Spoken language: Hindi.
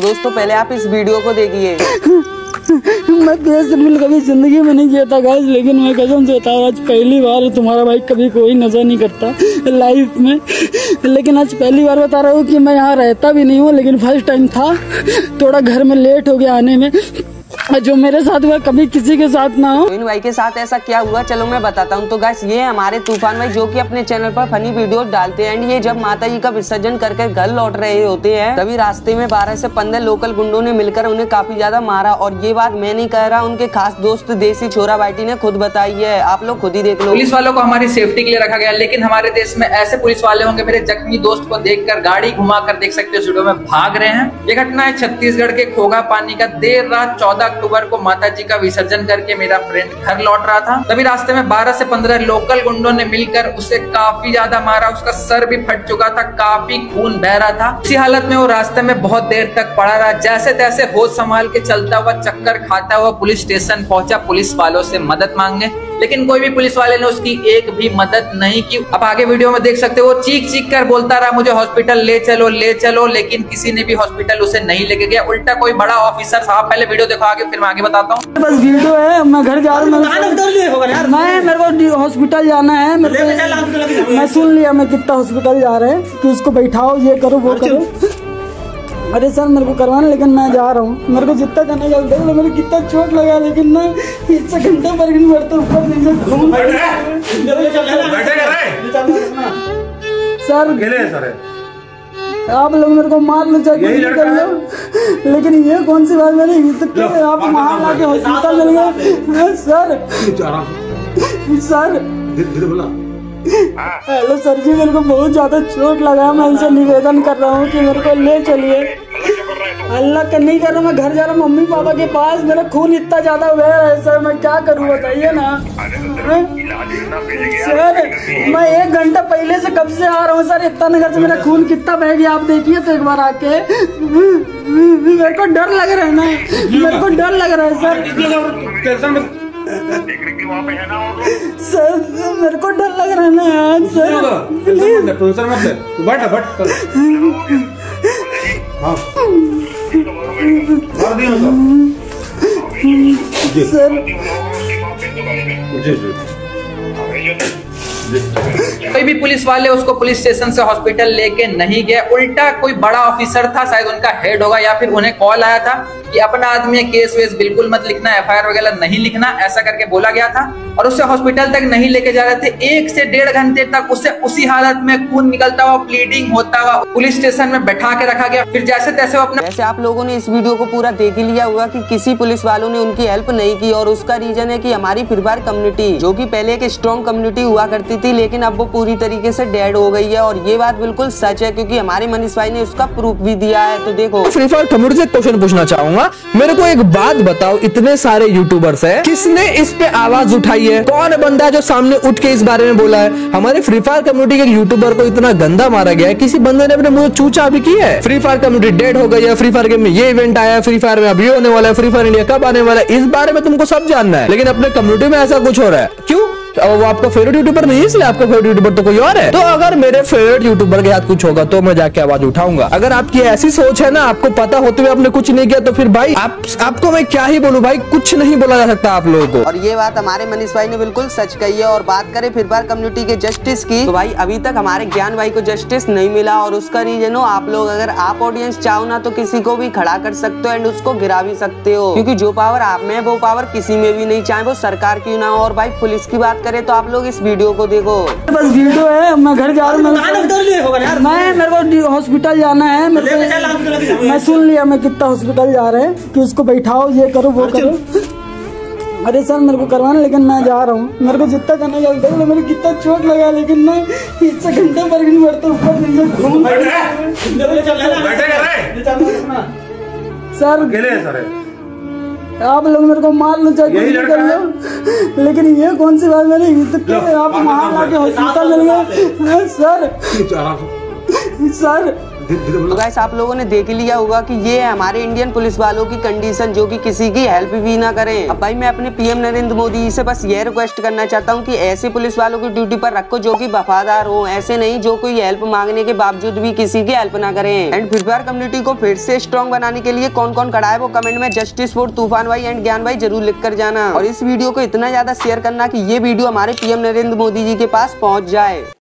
तो दोस्तों, पहले आप इस वीडियो को देखिए। मैं तेज मिल कभी ज़िंदगी में नहीं किया था गाइस लेकिन मैं कसम से रहा आज पहली बार तुम्हारा भाई कभी कोई नज़र नहीं करता लाइफ में। लेकिन आज पहली बार बता रहा हूँ कि मैं यहाँ रहता भी नहीं हूँ, लेकिन फ़र्स्ट टाइम था। थोड़ा घर में लेट हो गया आने में। जो मेरे साथ हुआ कभी किसी के साथ ना हो। इन भाई के साथ ऐसा क्या हुआ? चलो मैं बताता हूँ। तो गाइस ये हमारे तूफ़ान भाई जो कि अपने चैनल पर फनी वीडियो डालते हैं। एंड ये जब माता जी का विसर्जन करके घर लौट रहे होते हैं तभी रास्ते में 12 से 15 लोकल गुंडों ने मिलकर उन्हें काफ़ी ज़्यादा मारा। और ये बात मैं नहीं कह रहा उनके खास दोस्त देसी छोरा बाइटी ने खुद बताई है। आप लोग खुद ही देख लो। पुलिस वालों को हमारी सेफ्टी के लिए रखा गया लेकिन हमारे देश में ऐसे पुलिस वाले होंगे मेरे जख्मी दोस्त को देखकर गाड़ी घुमा कर देख सकते हो वीडियो में भाग रहे हैं। ये घटना है छत्तीसगढ़ के खोगा पानी का। देर रात चौदह अक्टूबर को माता जी का विसर्जन करके मेरा फ्रेंड घर लौट रहा था। तभी रास्ते में 12 से 15 लोकल गुंडों ने मिलकर उसे काफ़ी ज़्यादा मारा। उसका सर भी फट चुका था, काफ़ी खून बह रहा था। इसी हालत में वो रास्ते में बहुत देर तक पड़ा रहा। जैसे तैसे होश संभाल के चलता हुआ चक्कर खाता हुआ पुलिस स्टेशन पहुँचा। पुलिस वालों से मदद मांगने लेकिन कोई भी पुलिस वाले ने उसकी एक भी मदद नहीं की। अब आगे वीडियो में देख सकते हो वो चीख चीख कर बोलता रहा मुझे हॉस्पिटल ले चलो ले चलो लेकिन किसी ने भी हॉस्पिटल उसे नहीं लेके गया। उल्टा कोई बड़ा ऑफिसर साहब पहले वीडियो देखो आगे फिर मैं आगे बताता हूँ। बस वीडियो है मैं घर जा रहा हूँ मैं मेरे को हॉस्पिटल जाना है मैं सुन लिया मैं कितना हॉस्पिटल जा रहे हैं कि उसको बैठाओ ये करो वो करो। अरे सर मेरे को करवाना लेकिन मैं जा रहा हूँ। मेरे को जितना जाना जल्दी देख लो मेरे कितना चोट लगा लेकिन ना एक से घंटे पर नहीं बढ़ते ऊपर नीचे घूम सर सर। आप लोग मेरे को मार लो चाहे कुछ कर लो। लेकिन ये कौन सी बात मैंने तो आप वहाँ लाके हॉस्पिटल मिल गए। Sir sir. बोला। हेलो सर जी, मेरे को बहुत ज़्यादा चोट लगा है। मैं इनसे निवेदन कर रहा हूँ कि मेरे को ले चलिए। अल्लाह का नहीं कर रहा, मैं घर जा रहा हूँ, मम्मी पापा के पास। मेरा खून इतना ज़्यादा बह रहा है, सर, मैं क्या करूँ, बताइए ना। सर, मैं एक घंटा पहले से कब से आ रहा हूँ, सर? इतना नगर से मेरा खून कितना बह गया, आप देखिए तो एक बार आके। मेरे को डर लग रहा है ना। मेरे को डर लग रहा है, सर। सर मेरे को डर लग रहा है ना यार सर। प्लीज़ टेंशन मत तू बैठ बैठ कर हाँ। मार दिया सर। जी जी। कोई भी पुलिस वाले उसको पुलिस स्टेशन से हॉस्पिटल लेके नहीं गए। उल्टा कोई बड़ा ऑफिसर था, शायद उनका हेड होगा या फिर उन्हें कॉल आया था कि अपना आदमी केस वेस बिल्कुल मत लिखना एफआईआर वगैरह नहीं लिखना, ऐसा करके बोला गया था। और उसे हॉस्पिटल तक नहीं लेके जा रहे थे। एक से डेढ़ घंटे तक उसे उसी हालत में खून निकलता हुआ ब्लीडिंग होता हुआ पुलिस स्टेशन में बैठा के रखा गया। फिर जैसे तैसे वो अपना वैसे आप लोगों ने इस वीडियो को पूरा देख ही लिया होगा कि किसी पुलिस वालों ने उनकी हेल्प नहीं की और उसका रीजन है की हमारी फिर कम्युनिटी जो की पहले एक स्ट्रॉन्ग कम्युनिटी हुआ करती थी, लेकिन अब वो पूरी तरीके से डेड हो गई है और ये बात बिल्कुल सच है, क्योंकि हमारे मनीष भाई ने उसका प्रूफ भी दिया है। तो देखो। फ्री फायर कम्युनिटी से क्वेश्चन पूछना चाहूँगा। मेरे को एक बात बताओ, इतने सारे यूट्यूबर्स हैं, किसने इस पे आवाज़ उठाई है? कौन बंदा है जो सामने उठ के इस बारे में बोला है? हमारे फ्री फायर कम्युनिटी के यूट्यूबर को इतना गंदा मारा गया है, किसी बंदे ने अपने मुँह चूचा भी की है? फ्री फायर कम्युनिटी डेड हो गई है फ्री फायर गेम में ये इवेंट आया है फ्री फायर में ये होने वाला है फ्री फायर इंडिया कब आने वाला है? इस बारे में तुमको सब जानना है, लेकिन अपने कम्युनिटी में ऐसा कुछ हो रहा है। क्यों? वो आपका फेवरेट यूट्यूबर नहीं इसलिए आपका फेवरेट यूट्यूबर तो कोई और है। तो अगर मेरे फेवरेट यूट्यूबर के साथ कुछ होगा तो मैं जाके आवाज़ उठाऊँगा। अगर आपकी ऐसी सोच है ना, आपको पता होते हुए आपने कुछ नहीं किया तो फिर भाई, आप, आपको मैं क्या ही बोलूँ भाई, कुछ नहीं बोला जा सकता आप लोगों को। और ये बात हमारे मनीष भाई ने बिल्कुल सच कही है, और बात करें फिर बार कम्युनिटी के जस्टिस की तो भाई, अभी तक हमारे ज्ञान भाई को जस्टिस नहीं मिला, और उसका रीजन हो, आप लोग अगर आप ऑडियंस चाहो ना तो किसी को भी खड़ा कर सकते हो एंड उसको गिरा भी सकते हो। क्योंकि जो पावर आप में वो पावर किसी में भी नहीं, चाहे वो सरकार की ना हो, और भाई, पुलिस की बात करें तो आप लोग इस वीडियो को देखो। बस वीडियो है मैं घर जा रहा हूँ मैं मेरे को हॉस्पिटल जाना है मैं सुन लिया मैं कितना हॉस्पिटल जा रहे हैं कि उसको बैठाओ ये करो वो करो। अरे सर मेरे को करवाना लेकिन मैं जा रहा हूँ। मेरे को जितना जाना जल्दी देख मेरे कितना चोट लगा लेकिन मैं एक से घंटे पर नहीं बढ़ते ऊपर नीचे घूम सर। आप लोग मेरे को मार लो चाहे कुछ कर लो। लेकिन ये कौन सी बात मैंने आप वहाँ लाके हॉस्पिटल चल गए। सर। सर। तो गाइस आप लोगों ने देख लिया होगा कि ये है हमारे इंडियन पुलिस वालों की कंडीशन जो कि किसी की हेल्प भी ना करें। अब भाई, मैं अपने पीएम नरेंद्र मोदी से बस ये रिक्वेस्ट करना चाहता हूँ कि ऐसे पुलिस वालों की ड्यूटी पर रखो जो कि वफादार हो, ऐसे नहीं जो कोई हेल्प मांगने के बावजूद भी किसी की हेल्प ना करें। एंड फ्री फायर कम्युनिटी को फिर से स्ट्रॉन्ग बनाने के लिए कौन कौन खड़ा है वो कमेंट में जस्टिस फॉर तूफ़ान भाई एंड ज्ञान भाई ज़रूर लिख कर जाना। और इस वीडियो को इतना ज़्यादा शेयर करना की ये वीडियो हमारे पीएम नरेंद्र मोदी जी के पास पहुँच जाए।